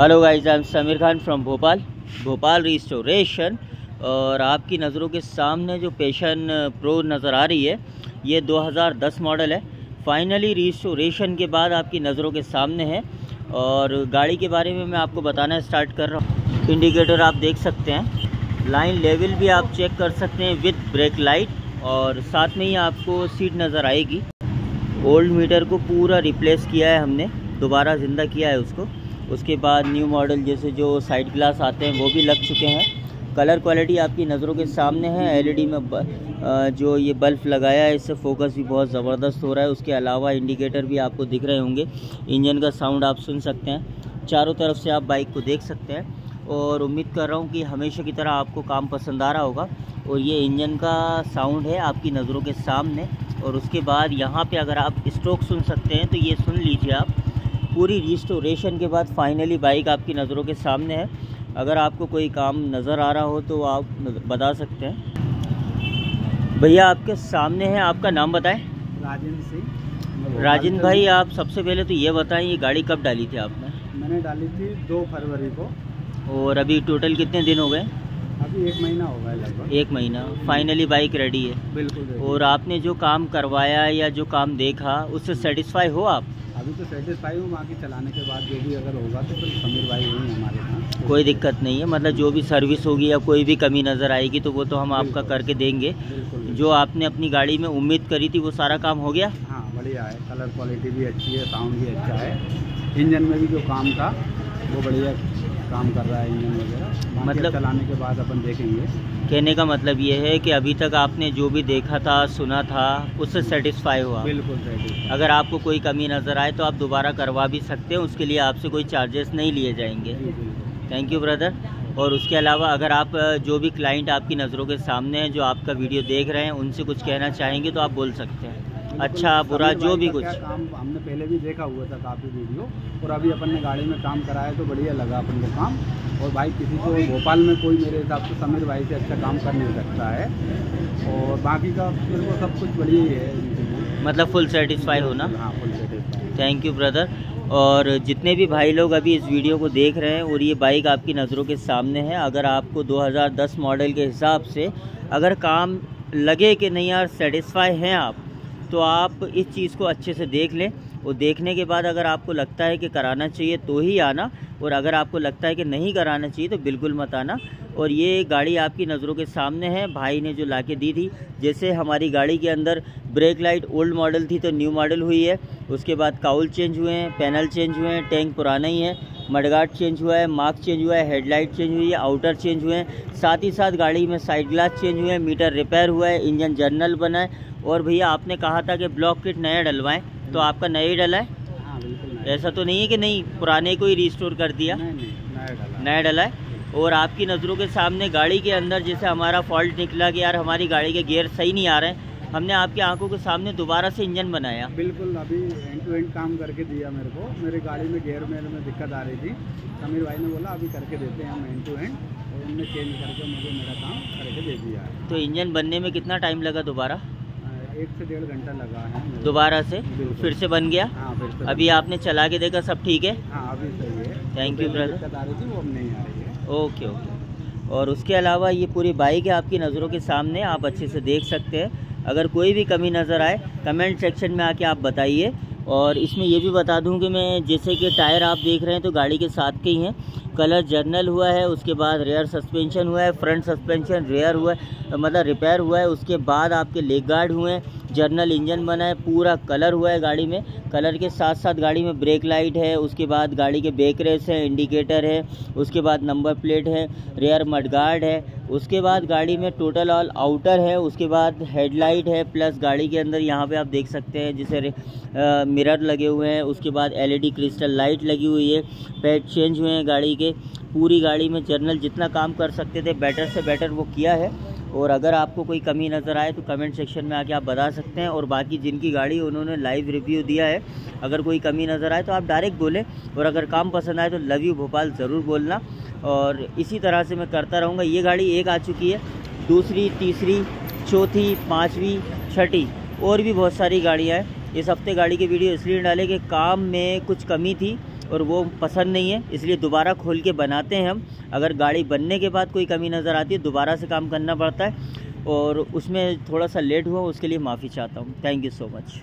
Hello guys I am Sameer Khan from Bhopal Bhopal restoration और आपकी नज़रों के सामने जो पेशन प्रो नज़र आ रही है, ये 2010 मॉडल है। फाइनली रिस्टोरेशन के बाद आपकी नज़रों के सामने है। और गाड़ी के बारे में मैं आपको बताना स्टार्ट कर रहा हूँ। इंडिकेटर आप देख सकते हैं। लाइन लेवल भी आप चेक कर सकते हैं विद ब्रेक लाइट और साथ में ही आपको सीट नज़र आएगी। ओल्ड मीटर को पूरा रिप्लेस किया है हमने। दोबारा ज़िंदा किया है उसको। उसके बाद न्यू मॉडल जैसे जो साइड ग्लास आते हैं, वो भी लग चुके हैं। कलर क्वालिटी आपकी नज़रों के सामने है। एलईडी में जो ये बल्ब लगाया है, इससे फोकस भी बहुत ज़बरदस्त हो रहा है। उसके अलावा इंडिकेटर भी आपको दिख रहे होंगे। इंजन का साउंड आप सुन सकते हैं। चारों तरफ़ से आप बाइक को देख सकते हैं। और उम्मीद कर रहा हूँ कि हमेशा की तरह आपको काम पसंद आ रहा होगा। और ये इंजन का साउंड है आपकी नज़रों के सामने। और उसके बाद यहाँ पे अगर आप स्ट्रोक सुन सकते हैं तो ये सुन लीजिए आप। पूरी रिस्टोरेशन के बाद फाइनली बाइक आपकी नज़रों के सामने है। अगर आपको कोई काम नज़र आ रहा हो तो आप बता सकते हैं। भैया आपके सामने है आपका नाम बताएँ। राजेंद्र सिंह। राजेंद्र भाई आप सबसे पहले तो ये बताएँ ये गाड़ी कब डाली थी आपने? मैंने डाली थी दो फरवरी को। और अभी टोटल कितने दिन हो गए? अभी एक महीना हो गया लगभग। एक महीना। फाइनली बाइक रेडी है। बिल्कुल और आपने जो काम करवाया या जो काम देखा उससे सेटिस्फाई हो आप? अभी तो सेटिस्फाई हूँ बाकी चलाने के बाद जो भी अगर होगा तो फिर समीर भाई हुई हमारे यहाँ कोई दिक्कत नहीं है। मतलब जो भी सर्विस होगी या कोई भी कमी नज़र आएगी तो वो तो हम आपका करके देंगे। जो आपने अपनी गाड़ी में उम्मीद करी थी वो सारा काम हो गया? हाँ बढ़िया है। कलर क्वालिटी भी अच्छी है साउंड भी अच्छा है। इंजन में भी जो काम था वो बढ़िया काम कर रहा है इंजन वगैरह। मतलब चलाने के बाद अपन देखेंगे। कहने का मतलब ये है कि अभी तक आपने जो भी देखा था सुना था उससे सेटिस्फाई हुआ। बिल्कुल सेटिस्फाई अगर आपको कोई कमी नज़र आए तो आप दोबारा करवा भी सकते हैं उसके लिए आपसे कोई चार्जेस नहीं लिए जाएँगे। थैंक यू ब्रदर और उसके अलावा अगर आप जो भी क्लाइंट आपकी नज़रों के सामने हैं जो आपका वीडियो देख रहे हैं उनसे कुछ कहना चाहेंगे तो आप बोल सकते हैं। अच्छा बुरा जो भी कुछ। काम हमने पहले भी देखा हुआ था काफ़ी वीडियो और अभी अपन ने गाड़ी में काम कराया तो बढ़िया लगा अपन को काम। और भाई किसी को भोपाल में कोई मेरे हिसाब से समीर भाई से अच्छा काम कर नहीं सकता है। और बाकी का फिर वो सब कुछ बढ़िया ही है। मतलब फुल सेटिस्फाई होना हाँ full satisfy thank you brother और जितने भी भाई लोग अभी इस वीडियो को देख रहे हैं और ये बाइक आपकी नज़रों के सामने है अगर आपको 2010 मॉडल के हिसाब से अगर काम लगे कि नहीं यार सेटिस्फाई हैं आप तो आप इस चीज़ को अच्छे से देख लें। और देखने के बाद अगर आपको लगता है कि कराना चाहिए तो ही आना। और अगर आपको लगता है कि नहीं कराना चाहिए तो बिल्कुल मत आना। और ये गाड़ी आपकी नज़रों के सामने है। भाई ने जो लाके दी थी, जैसे हमारी गाड़ी के अंदर ब्रेक लाइट ओल्ड मॉडल थी तो न्यू मॉडल हुई है। उसके बाद काउल चेंज हुए हैं पैनल चेंज हुए हैं टैंक पुराना ही है। मडगाट चेंज हुआ है मार्क चेंज हुआ है हेडलाइट चेंज हुई है आउटर चेंज हुए हैं। साथ ही साथ गाड़ी में साइड ग्लास चेंज हुए हैं मीटर रिपेयर हुआ है इंजन जर्नल बना है। और भैया आपने कहा था कि ब्लॉक किट नया डलवाएँ तो आपका नया ही डला है? हाँ ऐसा तो नहीं है कि नहीं पुराने को ही रिस्टोर कर दिया? नया डला है। और आपकी नज़रों के सामने गाड़ी के अंदर जैसे हमारा फॉल्ट निकला कि यार हमारी गाड़ी के गियर सही नहीं आ रहे हैं हमने आपकी आँखों के सामने दोबारा से इंजन बनाया। बिल्कुल अभी एंड टू एंड काम करके दिया मेरे को। मेरी गाड़ी में गेयर मेरे में दिक्कत आ रही थी। समीर भाई ने बोला अभी करके देते हैं हम एंड टू एंड और उनने चेंज करके मुझे मेरा काम करके दे दिया है। तो इंजन बनने में कितना टाइम लगा दोबारा? एक से डेढ़ घंटा लगा है दोबारा से? फिर से बन गया? हाँ फिर से अभी आपने चला के देखा सब ठीक है? हाँ अभी सही है। थैंक यू ब्रदर दिक्कत आ रही थी वो नहीं आ रही है। ओके ओके और उसके अलावा ये पूरी बाइक है आपकी नज़रों के सामने, आप अच्छे से देख सकते हैं। अगर कोई भी कमी नज़र आए, कमेंट सेक्शन में आके आप बताइए। और इसमें यह भी बता दूँ कि मैं, जैसे कि टायर आप देख रहे हैं तो गाड़ी के साथ के ही हैं। कलर जर्नल हुआ है, उसके बाद रेयर सस्पेंशन हुआ है फ्रंट सस्पेंशन रेयर हुआ है मतलब रिपेयर हुआ है, उसके बाद आपके लेग गार्ड हुए हैं, जर्नल इंजन बना है, पूरा कलर हुआ है गाड़ी में, कलर के साथ साथ गाड़ी में ब्रेक लाइट है, उसके बाद गाड़ी के ब्रेक रेस है इंडिकेटर है, उसके बाद नंबर प्लेट है रेयर मडगार्ड है, उसके बाद गाड़ी में टोटल ऑल आउटर है, उसके बाद हेडलाइट है प्लस गाड़ी के अंदर यहाँ पे आप देख सकते हैं, जैसे मिरर लगे हुए हैं, उसके बाद एलईडी क्रिस्टल लाइट लगी हुई है पैड चेंज हुए हैं गाड़ी के पूरी गाड़ी में जर्नल जितना काम कर सकते थे बेटर से बेटर वो किया है। और अगर आपको कोई कमी नज़र आए तो कमेंट सेक्शन में आके आप बता सकते हैं। और बाकी जिनकी गाड़ी उन्होंने लाइव रिव्यू दिया है, अगर कोई कमी नज़र आए तो आप डायरेक्ट बोलें। और अगर काम पसंद आए तो लव यू भोपाल ज़रूर बोलना। और इसी तरह से मैं करता रहूँगा। ये गाड़ी एक आ चुकी है। दूसरी, तीसरी, चौथी, पाँचवीं, छठी, और भी बहुत सारी गाड़ियाँ हैं। इस हफ़्ते गाड़ी की वीडियो इसलिए डाले कि काम में कुछ कमी थी और वो पसंद नहीं है, इसलिए दोबारा खोल के बनाते हैं हम। अगर गाड़ी बनने के बाद कोई कमी नज़र आती है, दोबारा से काम करना पड़ता है और उसमें थोड़ा सा लेट हुआ, उसके लिए माफ़ी चाहता हूँ। Thank you so much